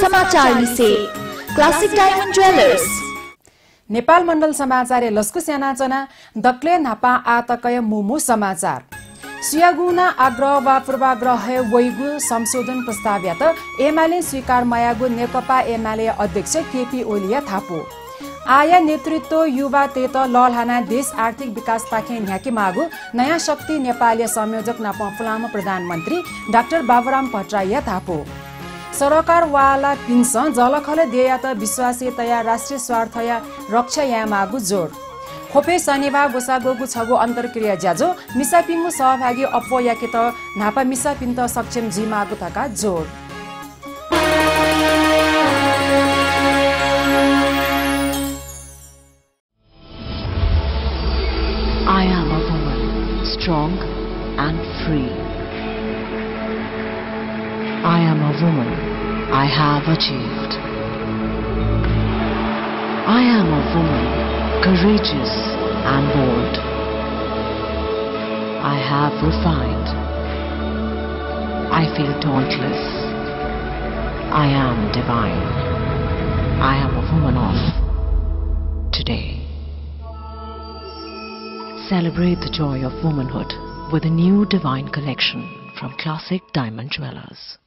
समाचार classic diamond jewellers Nepal Mandal समाचार लस्कु स्यानाचना दक्ले नापा आतकय मुमु समाचार। सुयागुना आग्रह वा पूर्वाग्रह वैगु संशोधन प्रस्ताव यात एमाले स्वीकार मयागु नेकपा एमाले अध्यक्ष केपी ओलिया थापो। आया नेतृत्व युवा तेत ललहाना देश आर्थिक विकास पाखे न्याकी मागु नयाँ शक्ति नेपाली संयोजक नाप प्रधानमन्त्री डाक्टर बाबुराम भट्टराईया थापो। सरकारवाला पिन्स जलखल देया त विश्वासीयतया राष्ट्रिय रक्षा या मागु जोड खोपे शनिबार गोसागोगु छगु अन्तर्क्रिया ज्याजो मिसापिङु सहभागी अप्पो याके त नापा मिसापिन त सक्षम जी मागु थका जोड I am a woman, strong and free. Woman, I have achieved. I am a woman, courageous and bold. I have refined. I feel dauntless. I am divine. I am a woman of today. Celebrate the joy of womanhood with a new divine collection from Classic Diamond Jewelers.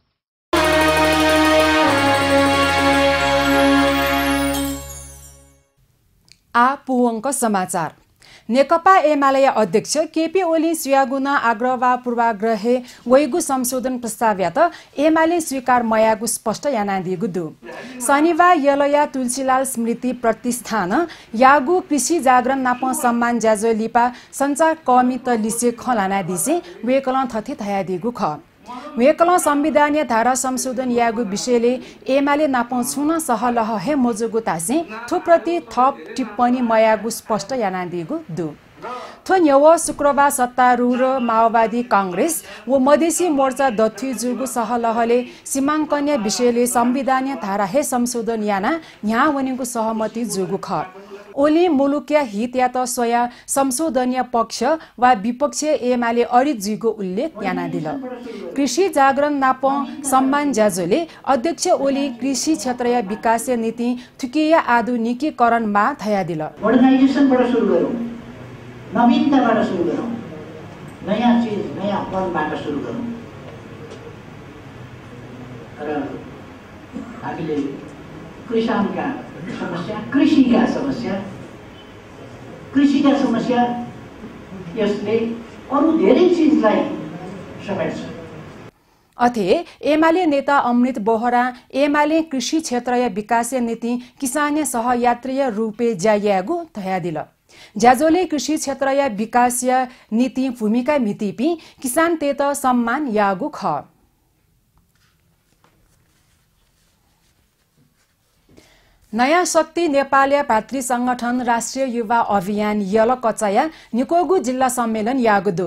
आ समाचार। नेकपा एमाले अध्यक्ष केपी ओली स्यागुन आग्रह वा पूर्वाग्रहे वैगु संशोधन प्रस्ताव यात एमाले स्वीकार मयागु स्पष्ट यानादिगु दु शनिबार यलया तुलसीलाल स्मृति प्रतिष्ठान यागु कृषि जागरण नाप सम्मान ज्याजो लिपा सञ्चार कमी त लिसे खलाना दिसे वेकल थथि थयादिगु ख। वेकल संविधानीय धारा संशोधन यागु विषयले एमाले नापौँ छुन सहलह हे मोजुगु तासे थुप्रति थप टिप्पणी मयागु स्पष्ट यानादिगु दु। थो न्यव शुक्रबार सत्तारूढ माओवादी काङ्ग्रेस व मधेसी मोर्चा दथी जुगु सहलहले सीमाङ्कन विषयले संविधानीय धारा हे संशोधन याना यहाँ वनेको सहमति जुगु ख। ओली मुलुकिया हित या त स्वया संशोधनीय पक्ष वा विपक्ष एमाले अरिजिको उल्लेख याना दिल। कृषि जागरण नाप सम्मान ज्याजोले अध्यक्ष ओली कृषि क्षेत्रीय विकास नीति थुकिया आधुनिकीकरणमा थया दिल। समस्या? कृषिका समस्या। कृषिका समस्या यसले अरू धेरै चिजलाई समेट्छ। अथे एमाले नेता अमृत बोहरा एमाले कृषि क्षेत्रीय विकास नीति किसान सहयात्रीय रूपे ज्यायागु थया दिल। ज्याजोले कृषि क्षेत्रीय विकास नीति भूमिका मितिपि किसान तेत सम्मान यागु ख। नयाँ शक्ति नेपाली भातृ संगठन राष्ट्रिय युवा अभियान यल कचाया निकोगु जिल्ला सम्मेलन यागुदु।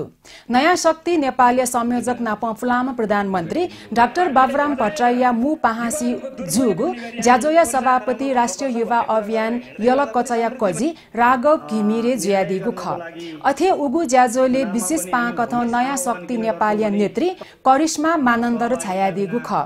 नयाँ शक्ति नेपाली संयोजक नाप फुलाम प्रधानमन्त्री डाक्टर बाबुराम भट्टराईया मु पहासी जुगु ज्याजोया सभापति राष्ट्रिय युवा अभियान यल कचाया कजी राघव घिमिरे जुयादिगु ख। अथे उगु ज्याजोले विशेष पाकथ नयाँ शक्ति नेपाली नेत्री करिश्मा मानन्दर छायादिगु ख।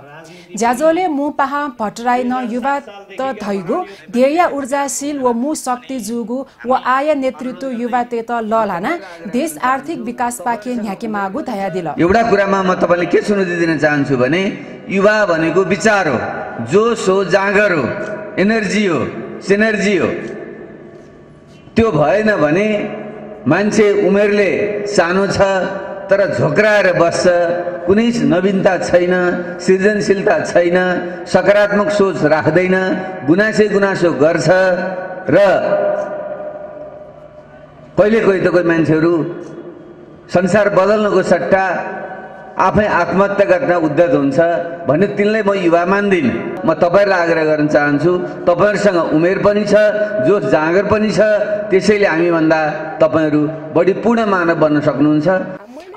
ज्याजोले मु पहा न युवा त धैगु ध्येय ऊर्जाशील व मु शक्ति जुगु व आय नेतृत्व युवा तेत ललाना देश आर्थिक विकास पाखे न्याके मागु धया दिल। एउटा कुरामा म तपाईँले के सुनुति दिन चाहन्छु भने युवा भनेको विचार हो जोस हो जाँगर हो एनर्जी हो सिनर्जी हो। त्यो भएन भने मान्छे उमेरले सानो छ तर झोक्राएर बस्छ। कुनै नवीनता छैन सृजनशीलता छैन सकारात्मक सोच राख्दैन गुनासै गुनासो गर्छ र कहिले कहिले त कोही मान्छेहरू संसार बदल्नको सट्टा आफै आत्महत्या गर्न उद्यत हुन्छ भने तिनलाई म युवा मान्दिनँ। म तपाईँहरूलाई आग्रह गर्न चाहन्छु तपाईँहरूसँग उमेर पनि छ जोस जाँगर पनि छ त्यसैले हामीभन्दा तपाईँहरू बढी पूर्ण मानव बन्न सक्नुहुन्छ।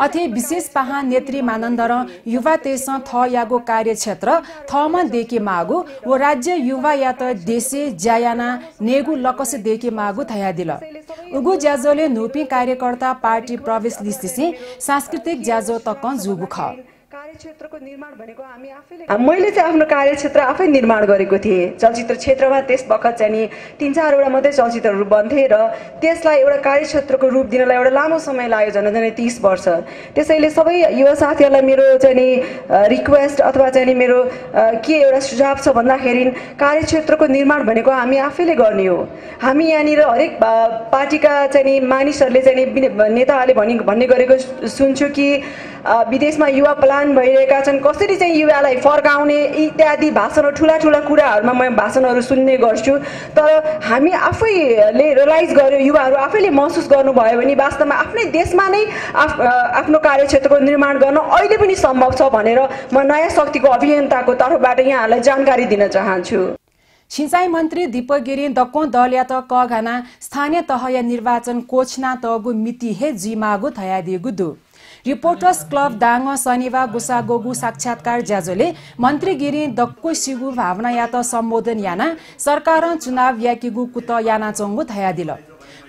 अथे विशेष पाहा नेत्री मानन्द र युवा तेस थ यागो कार्यक्षेत्र थमा देके मागु व राज्य युवा या त देशे ज्यायाना नेगु लकस देके मागु थया दिल। उगु ज्याजोले नुपी कार्यकर्ता पार्टी प्रवेश लिस्तिसे सांस्कृतिक ज्याजो तक जुगु ख। कार्यक्षेत्रको निर्माण भनेको हामी आफैले मैले चाहिँ आफ्नो कार्यक्षेत्र आफै निर्माण गरेको थिएँ। चलचित्र क्षेत्रमा त्यस बखत चाहिँ नि तिन चारवटा मात्रै चलचित्रहरू बन्थे र त्यसलाई एउटा कार्यक्षेत्रको रूप दिनलाई एउटा लामो समय लाग्यो झन् झन् तिस वर्ष। त्यसैले सबै युवा साथीहरूलाई मेरो चाहिँ नि रिक्वेस्ट अथवा चाहिँ नि मेरो के एउटा सुझाव छ भन्दाखेरि कार्यक्षेत्रको निर्माण भनेको हामी आफैले गर्ने हो। हामी यहाँनिर हरेक पार्टीका चाहिँ नि मानिसहरूले चाहिँ नि नेताहरूले भनि भन्ने गरेको सुन्छु कि विदेशमा युवा प्लान भइरहेका छन्। कसरी चाहिँ युवालाई फर्काउने इत्यादि भाषणहरू ठुला ठुला कुराहरूमा म भाषणहरू सुन्ने गर्छु। तर हामी आफैले रियलाइज गर्यो युवाहरू आफैले महसुस गर्नुभयो भने वास्तवमा आफ्नै देशमा नै आफ आफ्नो कार्यक्षेत्रको निर्माण गर्न अहिले पनि सम्भव छ भनेर म नयाँ शक्तिको अभियन्ताको तर्फबाट यहाँहरूलाई जानकारी दिन चाहन्छु। सिंचाई मन्त्री दीपक गिरी दक्को दलिया त कघाना स्थानीय तह निर्वाचन कोचना तगु मिति हे जिमागु थयादिएको दु। रिपोर्टर्स क्लब दाङ शनिबार गुसागोगु साक्षात्कार ज्याजोले मन्त्री गिरी दक्को सिगु भावना या त सम्बोधन याना सरकार चुनाव याकिगु कुत याना चङ्गु थया दिल।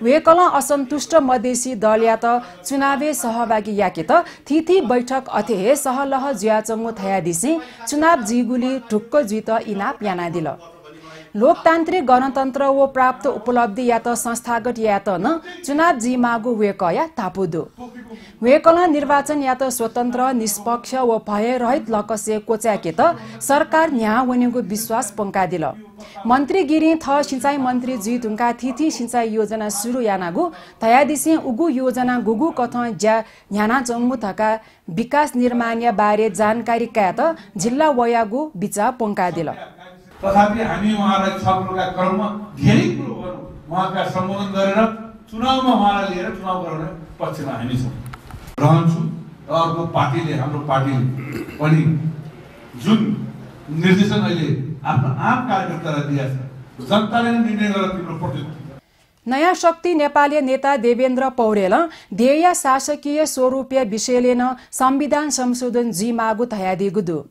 वेकल असन्तुष्ट मधेसी दल या त चुनावे सहभागी याके त थिथि बैठक अथे सहलह ज्याचङ्गु थया दिसी चुनाव जिगुली ढुक्क जित इनाप याना दिल। लोकतान्त्रिक गणतन्त्र व प्राप्त उपलब्धि या त संस्थागत या त न चुनाव जी मागु वेक या तापुदो। वेकल निर्वाचन या त स्वतन्त्र निष्पक्ष व भय रहित लकसे कोच्याके त सरकार न्या वनेको विश्वास दिल मन्त्री गिरी थ सिंचाई मन्त्री जी ढुङ्गा थिथि सिंचाई योजना सुरु यानागु तयादिसे उगु योजना गुगु कथ ज्या न्याना चङ्गु थका विकास निर्माण बारे जानकारी क्या त जिल्ला वयागु बिचा दिल तथापि हामी उहाँलाई छलफलका क्रममा धेरै कुरोहरू उहाँका सम्बोधन गरेर चुनावमा उहाँलाई लिएर चुनाव गराउने पक्षमा हामी छौँ। रहन्छु र अर्को पार्टीले हाम्रो पार्टीले पनि जुन निर्देशन अहिले आफ्नो आम कार्यकर्तालाई दिएको छ जनताले नै निर्णय गरेर तिम्रो प्रतिनिधि नयाँ शक्ति नेपाली नेता देवेन्द्र पौडेल ध्येय शासकीय स्वरूपीय विषयले न संविधान संशोधन जी मागु थयादिगु दु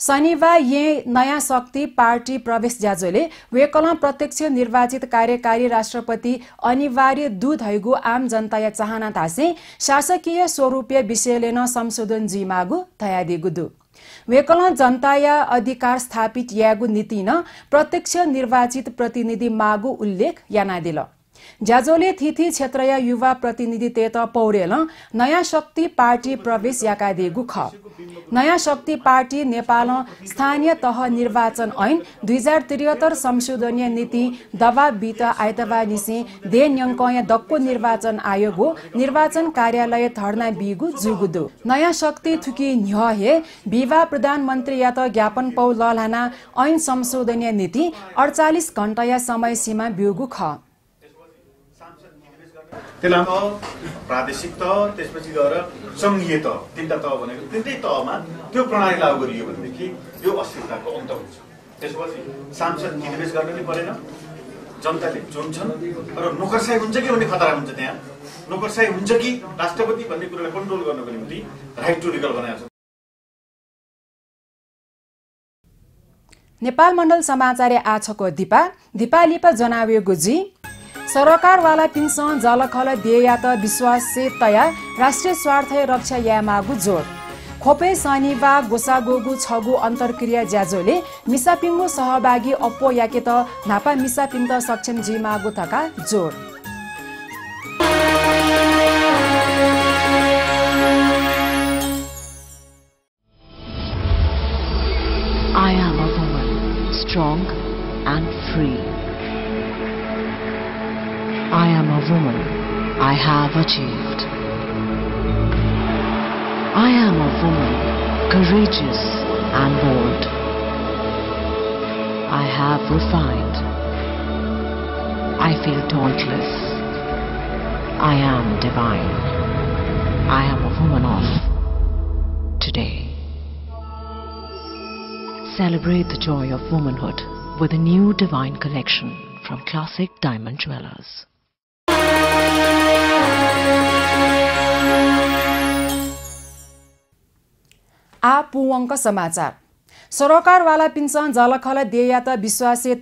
शनिबार ये नयाँ शक्ति पार्टी प्रवेश ज्याजोले वेकल प्रत्यक्ष निर्वाचित कार्यकारी राष्ट्रपति अनिवार्य दूध हैगु आम जनता या चाहना तासे शासकीय स्वरूपीय विषयले न संशोधन जी मागु थयादिगु दु वेकल जनता या अधिकार स्थापित यागु नीति न प्रत्यक्ष निर्वाचित प्रतिनिधि मागु उल्लेख याना दिल ज्याजोले थिथि क्षेत्रीय युवा प्रतिनिधि तेत पौडेल नयाँ शक्ति पार्टी प्रवेश याका दिगु ख नयाँ शक्ति पार्टी नेपाल स्थानीय तह निर्वाचन ऐन दुई हजार त्रिहत्तर संशोधनीय नीति दबाब बित आइतबार निसे दे न्यङ्कय दक्को निर्वाचन आयोग हो निर्वाचन कार्यालय थर्ना बिगु जुगुदो। नयाँ शक्ति थुकी हे विवाह प्रधानमन्त्री या त ज्ञापन पौ ललाना ऐन संशोधनीय नीति अडचालिस घण्टा या समय सीमा बिगु ख। त्यसलाई प्रादेशिक तह त्यसपछि गएर सङ्घीय तह तिनवटा तह भनेको तिनटै तहमा त्यो प्रणाली लागू गरियो भनेदेखि यो अस्थिरताको अन्त हुन्छ त्यसपछि सांसद निवेश गर्न नै परेन जनताले चुन्छन् र नोकरसाई हुन्छ कि भन्ने खतरा हुन्छ त्यहाँ नोकरसाई हुन्छ कि राष्ट्रपति भन्ने कुरालाई कन्ट्रोल गर्नको निम्ति राइट टु रिकल बनाएको छ नेपाल मण्डल समाचार आछको दिपा दिपा लिपा जनाविएको जी सरकारवाला पिन्स जलखल दिए त विश्वास से तया राष्ट्रिय स्वार्थ रक्षा यामागु जोड। खोपे शनिबार गोसागोगु छगु अन्तर्क्रिया ज्याजोले मिसापिङ्गु सहभागी अप्पो याके त नापा मिसापिङ त सक्षम जिमागु थका जोड। Achieved. I am a woman, courageous and bold. I have refined. I feel dauntless. I am divine. I am a woman of today. Celebrate the joy of womanhood with a new divine collection from Classic Diamond Dwellers. आ पुवङ्क समाचार सरोकारवाला पिन्सन जलखल विश्वासे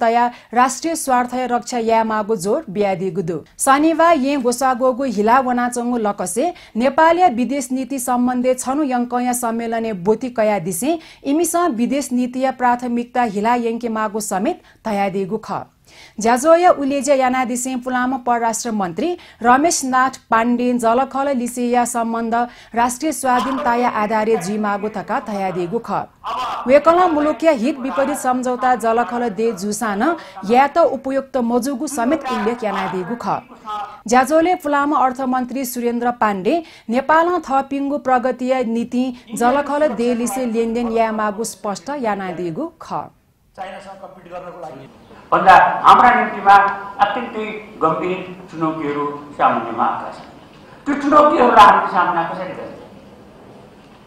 राष्ट्रिय स्वार्थ रक्षा या मागो जोर ब्यादी गुदु। शनिबार ये गोसागोगु हिला वनाचंगु लकसे नेपाली विदेश नीति सम्बन्धी छनु यङ्कया सम्मेलन बोती कया दिसे इमिस विदेश नीति प्राथमिकता हिला यङ्के मागो समेत तयादिगु ख। ज्याजोय उलेजे यानादिसे पुलाम परराष्ट्र मन्त्री रमेश नाथ पाण्डे जलखल लिसेया सम्बन्ध राष्ट्रिय स्वाधीनताया आधारित जिमागो थका थयादिगु ख। वेकल मुलुकिया हित विपरीत सम्झौता जलखल दे जुसान या त उपयुक्त मजुगु समेत उल्लेख यानादिगु ख। ज्याजोले फुलाम अर्थमन्त्री सुरेन्द्र पाण्डे नेपाल थपिङ्गु प्रगतिय नीति जलखल दे लिसे लेनदेन या मागु स्पष्ट यानादिगु ख। चाइनासँग कम्पिट गर्नको लागि। भन्दा हाम्रा निम्तिमा अत्यन्तै गम्भीर चुनौतीहरू सामुन्यमा आएका छन्। त्यो चुनौतीहरूलाई हामीले सामना कसरी गर्ने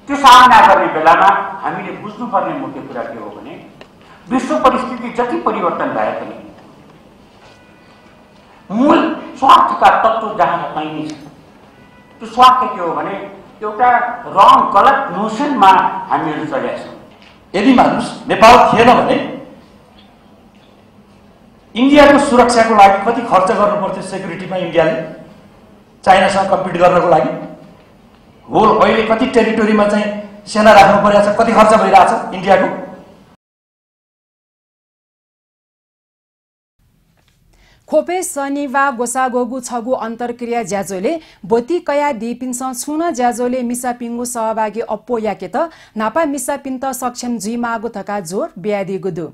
त्यो सामना गर्ने बेलामा हामीले बुझ्नुपर्ने मुख्य कुरा के हो भने विश्व परिस्थिति जति परिवर्तन भए पनि मूल स्वार्थका तत्त्व जहाँ पाइने छ त्यो स्वार्थ के हो भने एउटा रङ गलत नोसनमा हामीहरू चलेका छौँ। यदि मान्नुहोस् नेपाल थिएन भने इन्डियाको सुरक्षाको लागि कति खर्च गर्नु पर्थ्यो सेक्युरिटीमा इन्डियाले? चाइनासँग कम्पिट गर्नको लागि? होल अहिले कति टेरिटोरीमा चाहिँ सेना राख्नु परेको छ कति खर्च भइरहेछ इन्डियाको? खोपे शनिवा गोसागोगु छगु अन्तर्क्रिया ज्याजोले बोती कया दिपिन्स छुन ज्याजोले मिसापिङ्गु सहभागी अप्पो याकेत नापा मिसापिन्त सक्षम मागु थका जोर ब्यादी गुदु।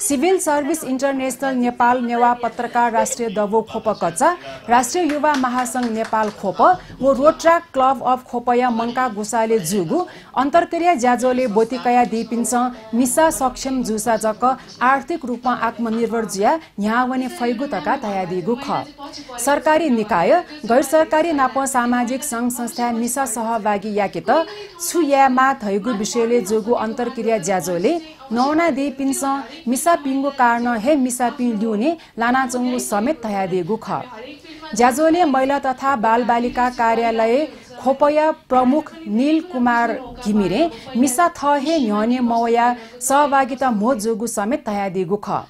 Civil service international Nepal Newa पत्रकार राष्ट्रिय दबो खोप कच्चा राष्ट्रिय युवा महासंघ नेपाल खोप व रोट्राक क्लब अफ खोपया मङ्का गुसाले जुगु अन्तर्क्रिया ज्याजोले बोतिकया दिपिन्स मिसा सक्षम जुसा जक आर्थिक रूपमा आत्मनिर्भर जिया यहाँ वने फैगु तका तयादिगु ख सरकारी निकाय गैर सरकारी नाप सामाजिक सङ्घ संस्था मिसा सहभागी याके त छुयामा थैगु विषयले जोगु अन्तर्क्रिया ज्याजोले नौना दे पिन्स मिसा पिङ्गो कारण हे मिसा पिङ लिउने लानाचुङ्गु समेत तयादिगु ख। ज्याजोले महिला तथा बालबालिका कार्यालय खोपया प्रमुख निल कुमार घिमिरे मिसा थहे न्यने मवया सहभागिता मोह जोगु समेत तयादिगु ख।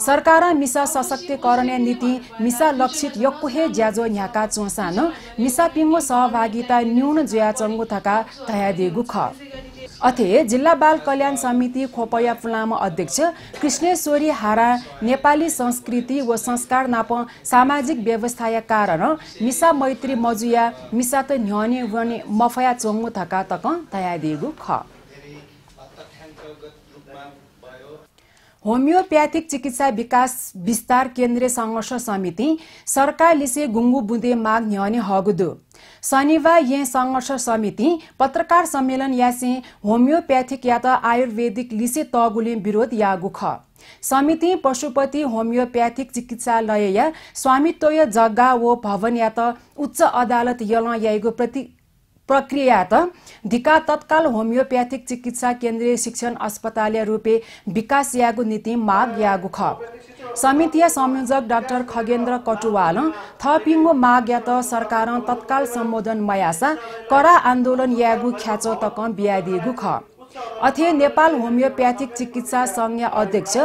सरकार मिसा सशक्तिकरण नीति मिसा लक्षित यक्कुहे ज्याजो न्याका चोसान मिसा पिङ्गो सहभागिता न्यून ज्या चङ्गु थका तयादिगु ख। अथे जिल्ला बाल कल्याण समिति खोपया फुलामा अध्यक्ष कृष्णेश्वरी हारा नेपाली संस्कृति व संस्कार नाप सामाजिक व्यवस्था कारण मिसा मैत्री मजुया मिसा त न्यने वने मफया चोङ्गु थका तक तयादिगु ख। होमियोप्याथिक चिकित्सा विकास विस्तार केन्द्रीय सङ्घर्ष समिति सरकार लिसे गुङ्गु बुँदे माग न्यने हगुदु। शनिबार ये सङ्घर्ष समिति पत्रकार सम्मेलन यासे होमियोप्याथिक या त आयुर्वेदिक लिसे तगुले विरोध यागु ख समिति पशुपति होमियोप्याथिक चिकित्सालय या स्वामित्व जग्गा व भवन या त उच्च अदालत यल याइगो प्रति प्रक्रिया त धिका तत्काल होमियोप्याथिक चिकित्सा केन्द्रीय शिक्षण अस्पताल रूपे विकास यागु नीति माग यागु ख। समितिया संयोजक डाक्टर खगेन्द्र कटुवाल थपिङ्गो माग या त सरकार तत्काल सम्बोधन मयासा करा आन्दोलन यागु ख्याचो तक बिहादिगु ख। अथे नेपाल होमियोप्याथिक चिकित्सा संघ अध्यक्ष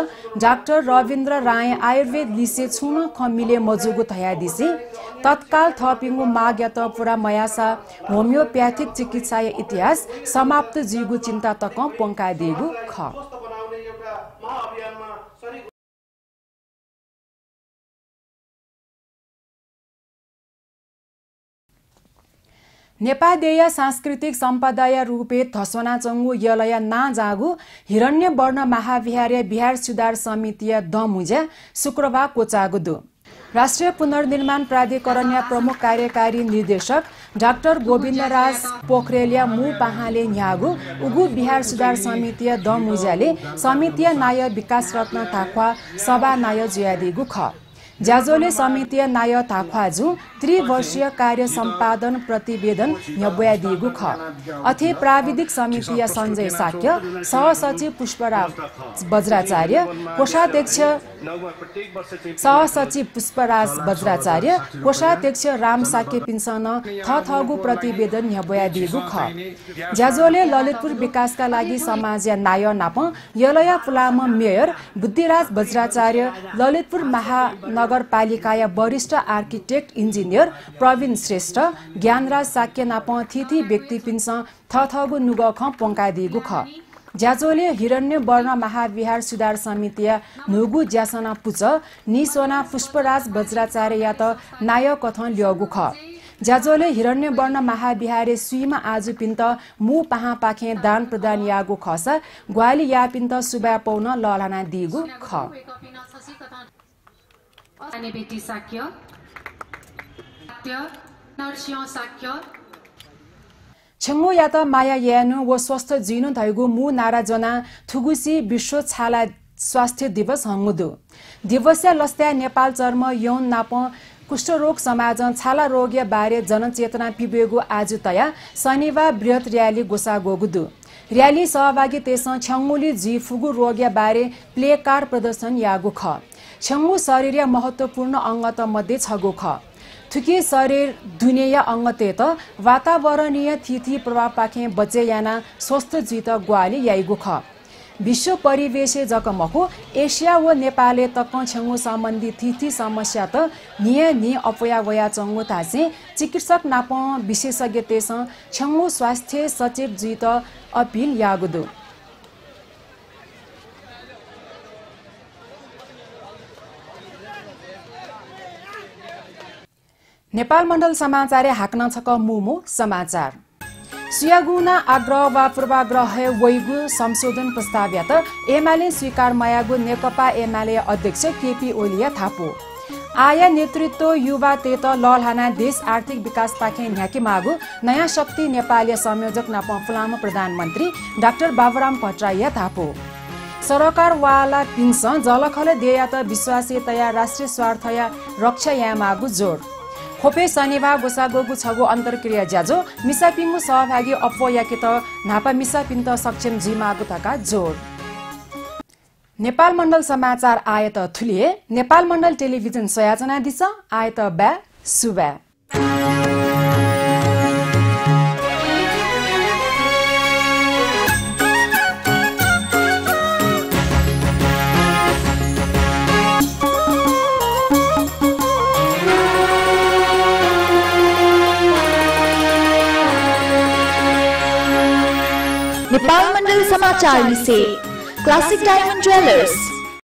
डाक्टर रविन्द्र राय आयुर्वेद लिसे छुन खमिले मजुगु थया दिसे तत्काल थपिङ्गु माग्यत पुरा मयासा होमियोप्याथिक चिकित्सा इतिहास समाप्त जिगु चिन्ता तक पङ्का दिगु ख। नेपादेय सांस्कृतिक सम्पदाय रूपे थसोना चङ्गु यलय ना जागु हिरण्य वर्ण महाविहार बिहार सुधार समिति दमुजा शुक्रबार कोचागुदु। राष्ट्रिय पुनर्निर्माण प्राधिकरण प्रमुख कार्यकारी निर्देशक डाक्टर गोविन्दराज पोखरेलिया मु पाहाले न्यागु उगु बिहार सुधार समिति दमुजाले समिति नाय विकास रत्न थाखवा सभा नाय जुयादिगु ख। ज्याजोले समितीय नाय थाख्वाजु त्रिवर्षीय कार्य सम्पादन प्रतिवेदन न्यबुया दिगु ख अथे प्राविधिक समितीय सञ्जय साक्य सहसचिव पुष्पराज बज्राचार्य कोषाध्यक्ष सहसचिव पुष्पराज बज्राचार्य कोषाध्यक्ष राम साके पिन्सन थथगु प्रतिवेदन न्यबुया दिगु ख ज्याजोले ललितपुर विकासका लागि समाज नाय नाप यलया फुलाम मेयर बुद्धिराज बज्राचार्य ललितपुर महानगरपालिका वरिष्ठ आर्किटेक्ट इन्जिनियर प्रवीण श्रेष्ठ ज्ञानराज साक्य नाप थिथि व्यक्ति पिन्स थथगु नुग ख पोङ्कादिगु ख। ज्याजोले हिरण्य वर्ण महाविहार सुधार समिति नुगु ज्यासना पुच निसोना पुष्पराज बज्राचार्य या त नाय कथन ल्यगु ख। ज्याजोले हिरण्य वर्ण महाविहारे सुईमा आज पिन्त मु पाहा पाखे दान प्रदान यागु खस ग्वाली या पिन्त सुबा पौन ललाना दिगु ख। बेटी साक्य नरसिंह साक्य छेङ्गो या त माया यानु व स्वस्थ जिनु धैगु मु नाराजना थुगुसी विश्व छाला स्वास्थ्य दिवस हङ्गुदु दिवस लस्त्या नेपाल चर्म यौन नाप कुष्ठरोग समाजन छाला रोग बारे जनचेतना पिबेगु आज तया शनिबार बृहत र्याली गोसा गोगुदु र्याली सहभागी तेस छ्याङ्मुली जी फुगु रोग बारे प्ले कार प्रदर्शन यागु ख छ्याङ्मु शरीर महत्त्वपूर्ण अङ्ग त मध्ये छगु ख थुकी शरीर दुनिया अङ्ग ते वातावरणीय थिथि प्रभाव पाखे बचे याना स्वस्थ जित ग्वाली याइगु ख विश्व परिवेशे जकमको एसिया व नेपालले तक छेङ्गु सम्बन्धी थिथि समस्या त निय नि अपया वया चङ्गु तासे चिकित्सक नाप विशेषज्ञ तेस छेङ्गु स्वास्थ्य सचिव जित अपिल यागुदु नेपाल मण्डल समाचार हाक्न छक मुमु समाचार। सुयागुना आग्रह वा पूर्वाग्रह वैगु संशोधन प्रस्ताव त एमाले स्वीकार मयागु नेकपा एमाले अध्यक्ष केपी ओलिया थापो। आया नेतृत्व युवा तेत ललहाना देश आर्थिक विकास पाखे न्याके मागु नयाँ शक्ति नेपाली संयोजक नाप फुलाम प्रधानमन्त्री डाक्टर बाबुराम भट्टराईया थापो। सरकारवाला पिन्स जलखल देया त विश्वासीयतया राष्ट्रिय स्वार्थया रक्षा या मागु जोड। खोपे शनिबार गोसागोगु छगु अन्तर्क्रिया ज्याजो। मिसापिङ्गु सहभागी अप्पो त नापा मिसापिन्त सक्षम जिमागु तका जोड। नेपाल मण्डल समाचार आयत थुलिए। नेपाल मण्डल टेलिभिजन सयाजना दिस आयत ब्या सुब्या। नेपाल मंडल समाचार से क्लासिक डायमंड ज्वेलर्स